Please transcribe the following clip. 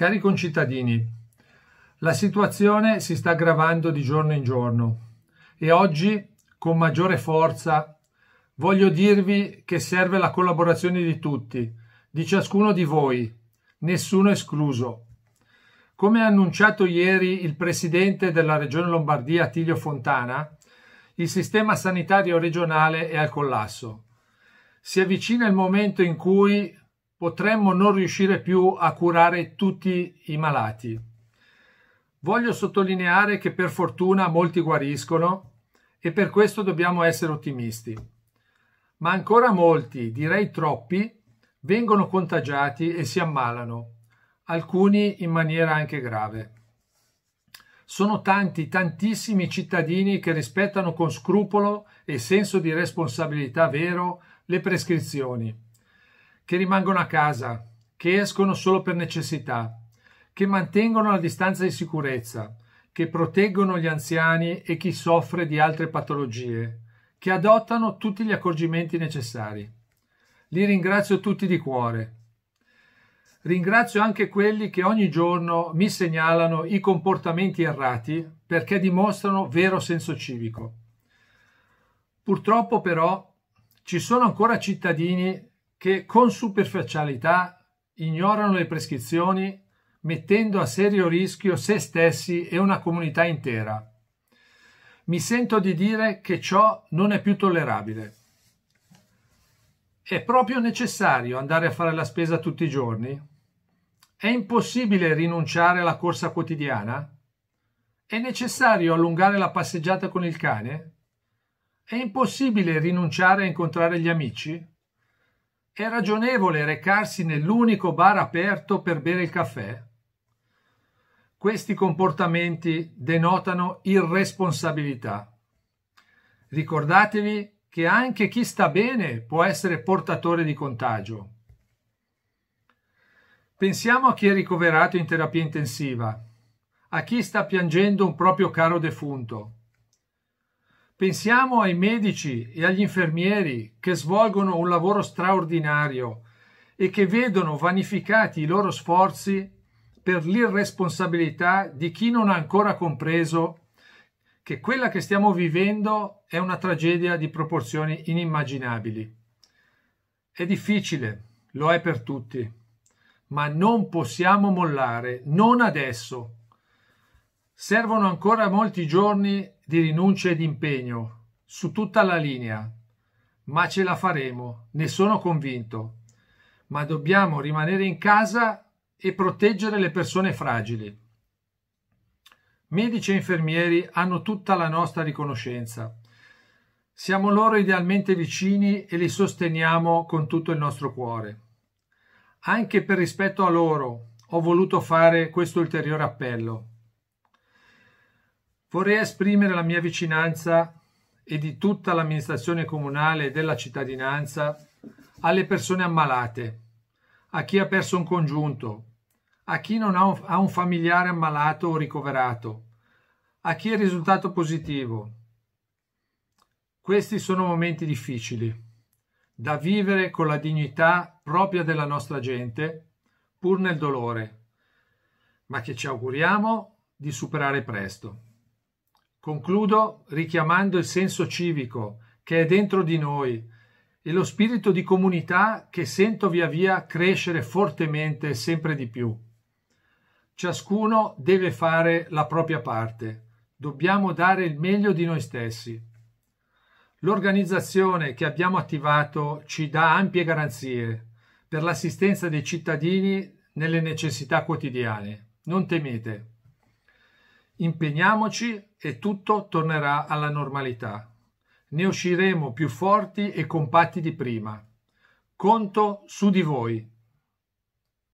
Cari concittadini, la situazione si sta aggravando di giorno in giorno e oggi, con maggiore forza, voglio dirvi che serve la collaborazione di tutti, di ciascuno di voi, nessuno escluso. Come ha annunciato ieri il presidente della Regione Lombardia Attilio Fontana, il sistema sanitario regionale è al collasso. Si avvicina il momento in cui potremmo non riuscire più a curare tutti i malati. Voglio sottolineare che per fortuna molti guariscono e per questo dobbiamo essere ottimisti. Ma ancora molti, direi troppi, vengono contagiati e si ammalano, alcuni in maniera anche grave. Sono tanti, tantissimi cittadini che rispettano con scrupolo e senso di responsabilità vero le prescrizioni che rimangono a casa, che escono solo per necessità, che mantengono la distanza di sicurezza, che proteggono gli anziani e chi soffre di altre patologie, che adottano tutti gli accorgimenti necessari. Li ringrazio tutti di cuore. Ringrazio anche quelli che ogni giorno mi segnalano i comportamenti errati perché dimostrano vero senso civico. Purtroppo però ci sono ancora cittadini che con superficialità ignorano le prescrizioni mettendo a serio rischio se stessi e una comunità intera. Mi sento di dire che ciò non è più tollerabile. È proprio necessario andare a fare la spesa tutti i giorni? È impossibile rinunciare alla corsa quotidiana? È necessario allungare la passeggiata con il cane? È impossibile rinunciare a incontrare gli amici? È ragionevole recarsi nell'unico bar aperto per bere il caffè? Questi comportamenti denotano irresponsabilità. Ricordatevi che anche chi sta bene può essere portatore di contagio. Pensiamo a chi è ricoverato in terapia intensiva, a chi sta piangendo un proprio caro defunto, Pensiamo ai medici e agli infermieri che svolgono un lavoro straordinario e che vedono vanificati i loro sforzi per l'irresponsabilità di chi non ha ancora compreso che quella che stiamo vivendo è una tragedia di proporzioni inimmaginabili. È difficile, lo è per tutti, ma non possiamo mollare, non adesso. Servono ancora molti giorni di rinuncia e di impegno su tutta la linea, ma ce la faremo, ne sono convinto. Ma dobbiamo rimanere in casa e proteggere le persone fragili. Medici e infermieri hanno tutta la nostra riconoscenza. Siamo loro idealmente vicini e li sosteniamo con tutto il nostro cuore. Anche per rispetto a loro ho voluto fare questo ulteriore appello. Vorrei esprimere la mia vicinanza e di tutta l'amministrazione comunale e della cittadinanza alle persone ammalate, a chi ha perso un congiunto, a chi non ha un, ha un familiare ammalato o ricoverato, a chi è risultato positivo. Questi sono momenti difficili, da vivere con la dignità propria della nostra gente, pur nel dolore, ma che ci auguriamo di superare presto. Concludo richiamando il senso civico che è dentro di noi e lo spirito di comunità che sento via via crescere fortemente sempre di più. Ciascuno deve fare la propria parte, dobbiamo dare il meglio di noi stessi. L'organizzazione che abbiamo attivato ci dà ampie garanzie per l'assistenza dei cittadini nelle necessità quotidiane. Non temete. Impegniamoci e tutto tornerà alla normalità. Ne usciremo più forti e compatti di prima. Conto su di voi.